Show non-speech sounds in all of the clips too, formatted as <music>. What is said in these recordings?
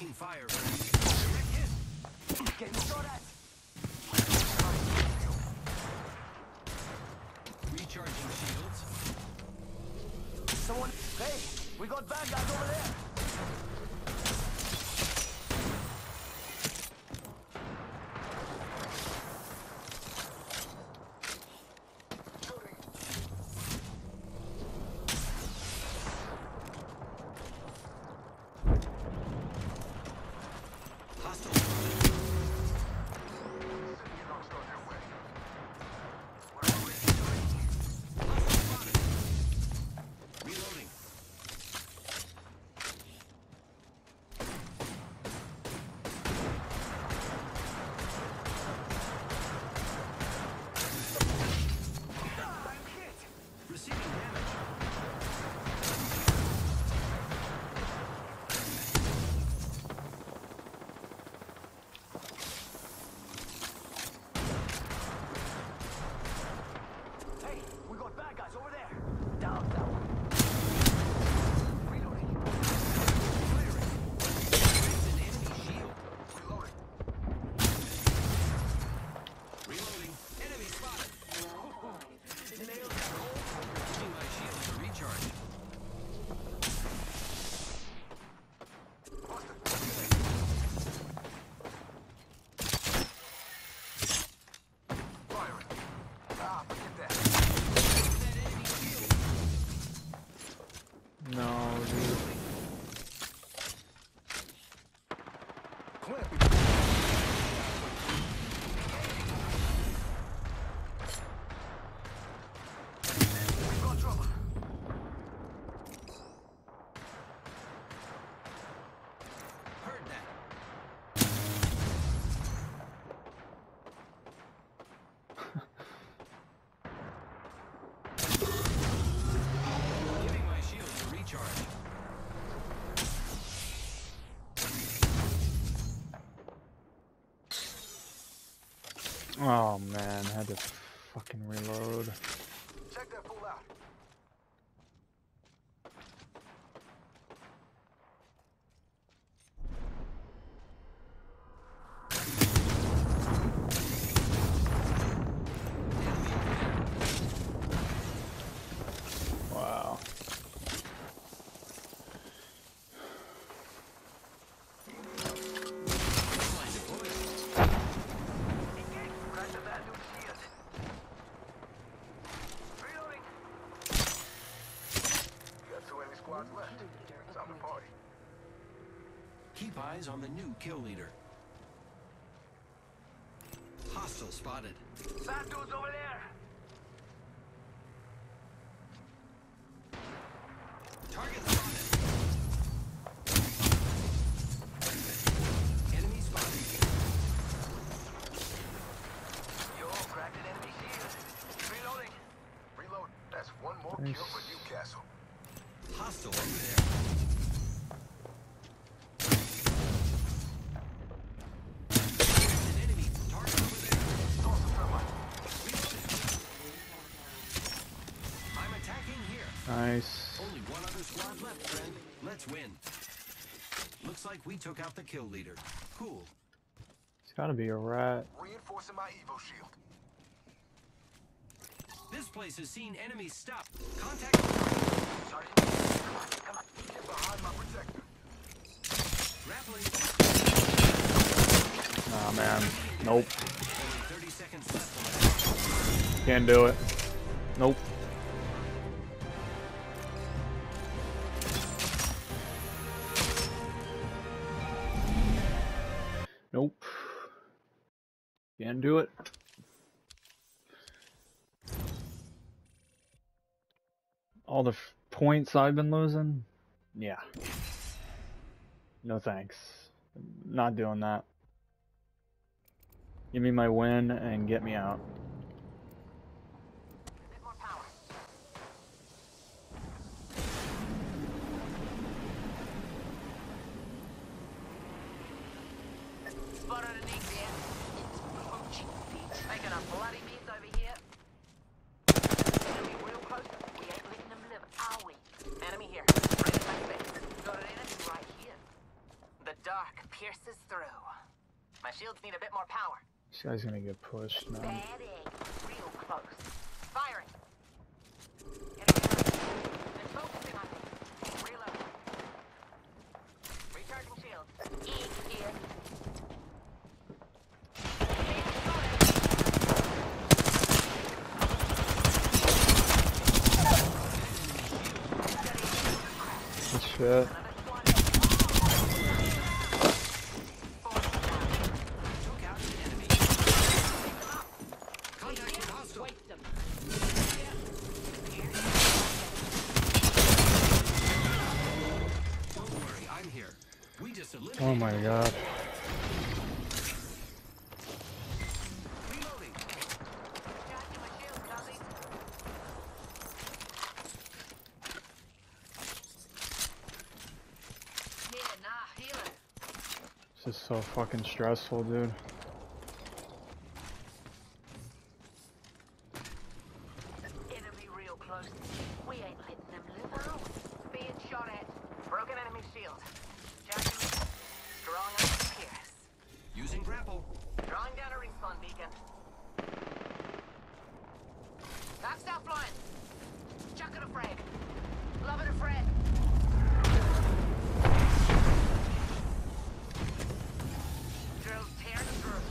Taking fire. Direct hit. Getting shot at. Oh man, I had to fucking reload. Check that out. left. It's on the party. Keep eyes on the new kill leader. Hostile spotted. That dude's over there! Only one other squad left, friend. Let's win. Looks like we took out the kill leader. Cool. It's gotta be a rat. Reinforcing my Evo shield. This place has seen enemies stop. Contact. Sergeant, come on. Get behind my protector. Grappling. Nah, man. Nope. Only 30 seconds left. Can't do it. Nope. Nope. Can't do it. All the points I've been losing? Yeah. No thanks. Not doing that. Give me my win and get me out. bit more power. Spotted an egg there. It's poaching feet. Making a bloody mess over here. Enemy real close. We ain't letting them live, are we? Enemy here. Ready my face. Got an enemy right here. The dark pierces through. My shields need a bit more power. This guy's gonna get pushed now. Bad egg. Real close. Firing. Enemy nah, healing. This is so fucking stressful, dude. Enemy real close. We ain't letting them live out. Being shot at. Broken enemy shield. Charging me. Strong as Pierce. Using grapple. Drawing down a respawn beacon. That's that flying. Chucking a frag. Loving a frag. Drills tearing through.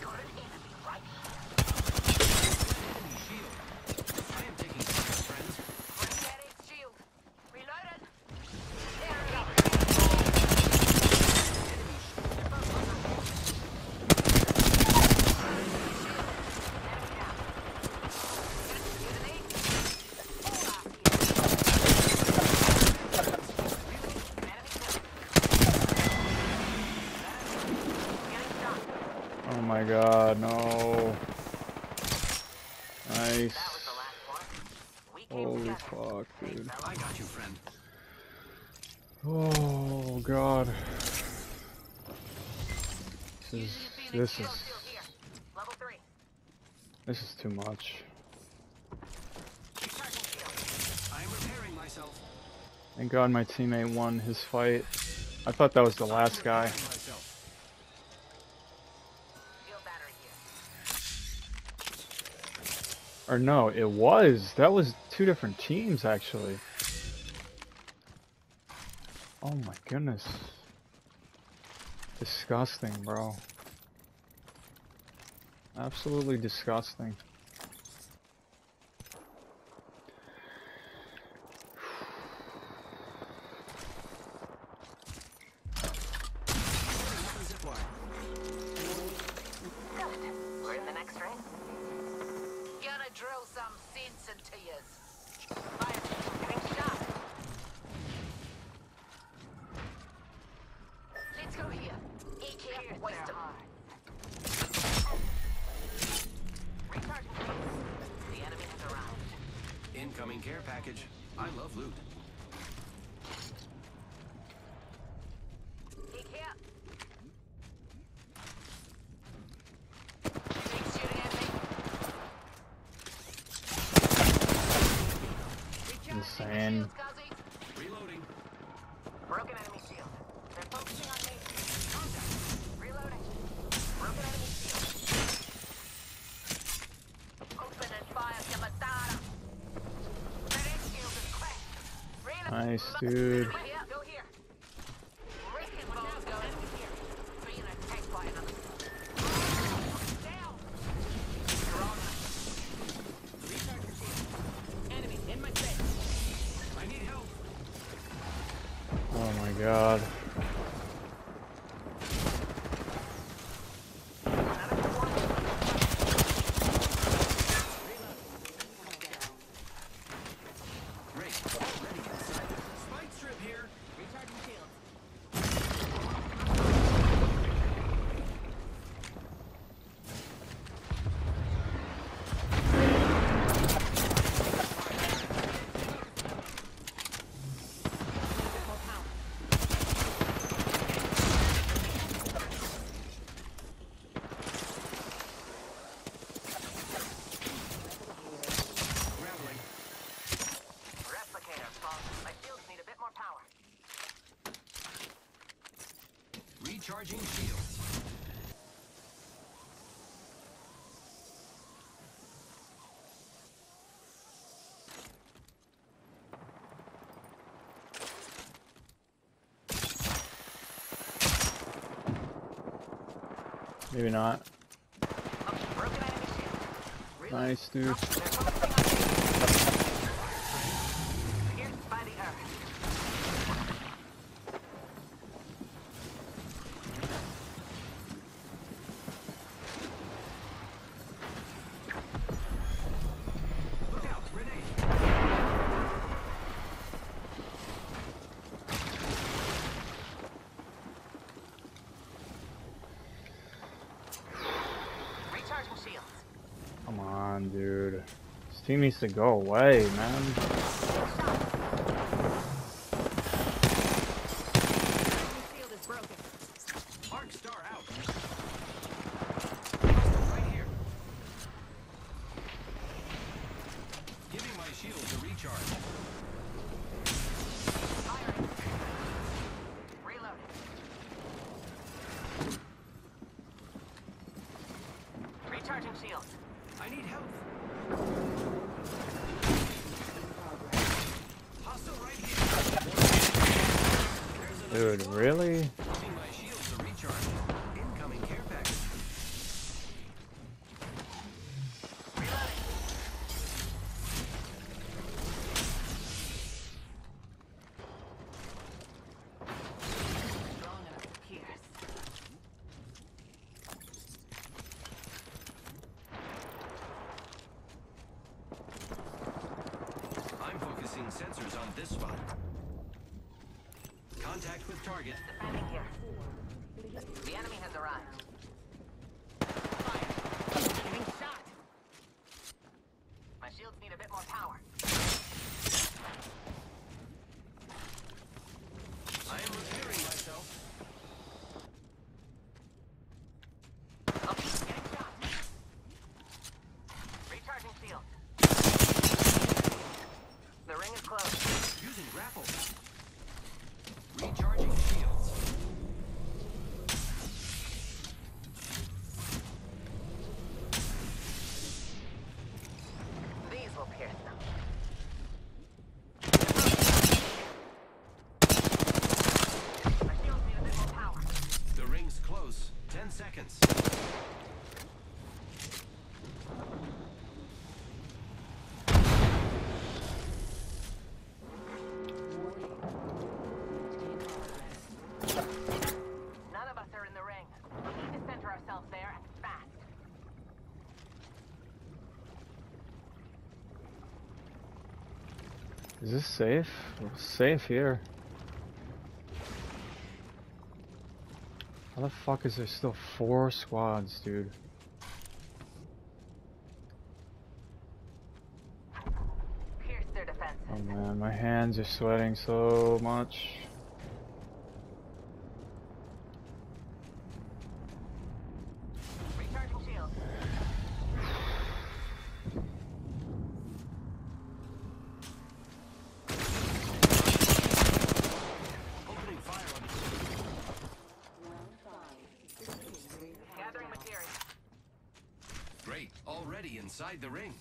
Got an enemy right here. Enemy shield. I am taking fire, friends. Break that egg shield. Reloaded. There we go. Oh my god, no. Nice. Holy fuck, dude. I got you, friend. Oh god. This is this is this is too much. Thank god my teammate won his fight. I thought that was the last guy. Or no, it was. That was two different teams actually. Oh my goodness. Disgusting, bro. Absolutely disgusting. package. I love loot. Need help. Oh my god. Another squad. Great. Ready inside. Spike strip here. Recharging shields. Grappling. Replicator, Paul. My shields need a bit more power. Recharging shields. Maybe not. Broken enemy shield. Reload. Nice, dude. They're focusing on me. Pierced by the earth. Look out. Grenade. Recharging shields. Come on, dude. This team needs to go away, man. Shield is broken. Arc star out. Right here. Giving my shield to recharge. Firing. Reloading. Recharging shields. I need help. I'm focusing sensors on this spot. Target. Defending here. The enemy has arrived. Fire. Getting shot. My shields need a bit more power. I am repairing myself. Getting shot. Recharging shield. The ring is closed. Using grapple. Is this safe? We're safe here. How the fuck is there still four squads, dude? Pierce their defenses. Oh man, my hands are sweating so much. Recharging shield. Inside the ring.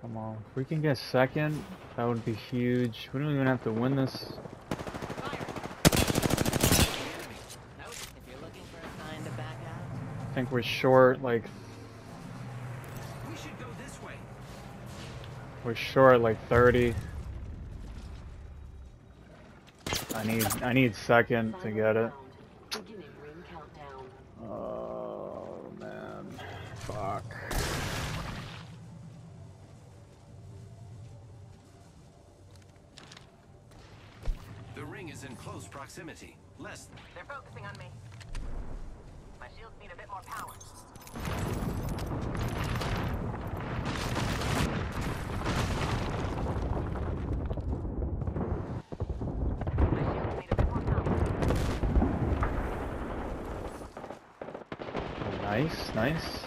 Come on. If we can get second, that would be huge. We don't even have to win this. Fire! Nope. If you're looking for a sign to back out, I think we're short, like, We should go this way. we're short like 30. I need, I need second to get it. beginning ring countdown. Oh, man. Fuck. The ring is in close proximity. Less They're focusing on me. My shields need a bit more power. My shields need a bit more power. Nice, nice.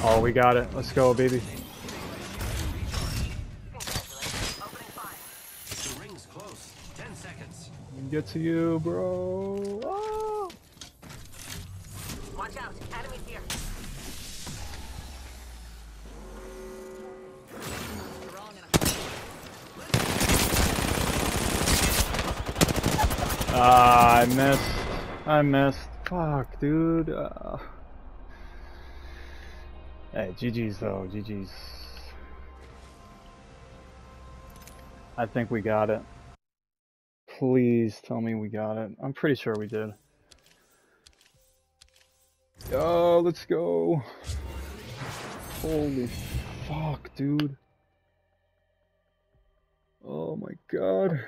Oh, we got it. Let's go, baby. Congratulations. Opening fire. the ring's close. Ten seconds. Get to you, bro. Oh. Watch out. Enemies here. Ah, I missed. I missed. Fuck, dude. Uh... Hey, GG's though. GG's. I think we got it. Please tell me we got it. I'm pretty sure we did. Oh, let's go. Holy fuck, dude. Oh my god.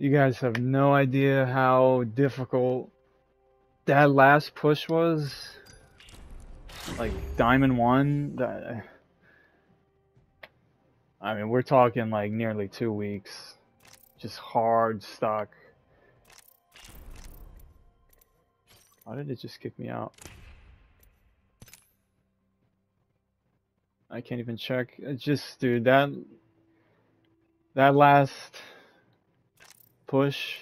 You guys have no idea how difficult that last push was. Like Diamond 1, that I mean, we're talking like nearly 2 weeks. Just hard stuck. Why did it just kick me out? I can't even check. It's just, dude, that that last push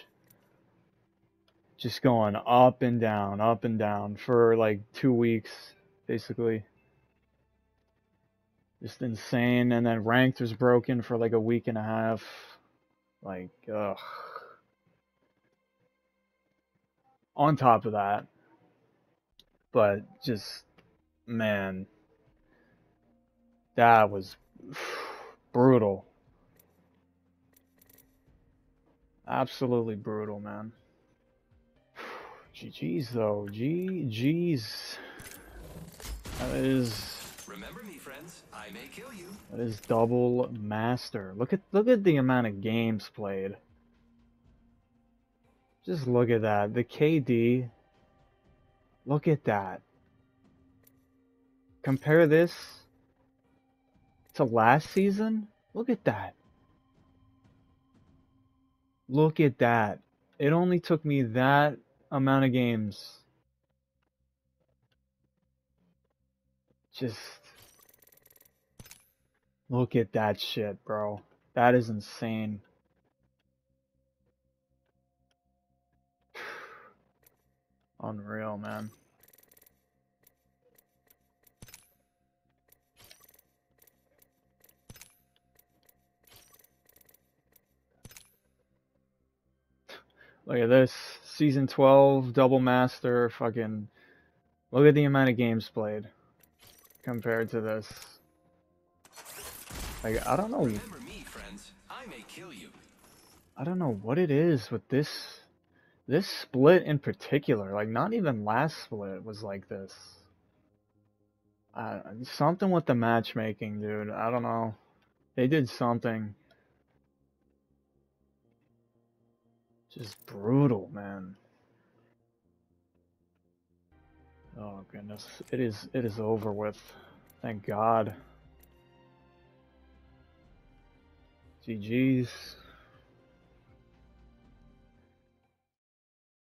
just going up and down, up and down for like two weeks, basically. Just insane. And then ranked was broken for like a week and a half. Like, ugh. On top of that, but just, man, that was <sighs> brutal. Absolutely brutal, man. <sighs> GG's though. GG's. That is Remember me, friends. I may kill you. that is double master. Look at look at the amount of games played. Just look at that. The KD. Look at that. Compare this to last season. Look at that. Look at that. It only took me that amount of games. Just look at that shit, bro. That is insane. <sighs> Unreal, man. Look at this. Season 12, double master, fucking. Look at the amount of games played compared to this. Like, I don't know. Me. I may kill you. I don't know what it is with this. This split in particular. Like, not even last split was like this. Uh, something with the matchmaking, dude. I don't know. They did something. Just brutal, man. Oh goodness. It is it is over with. Thank God. GG's.